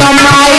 कमा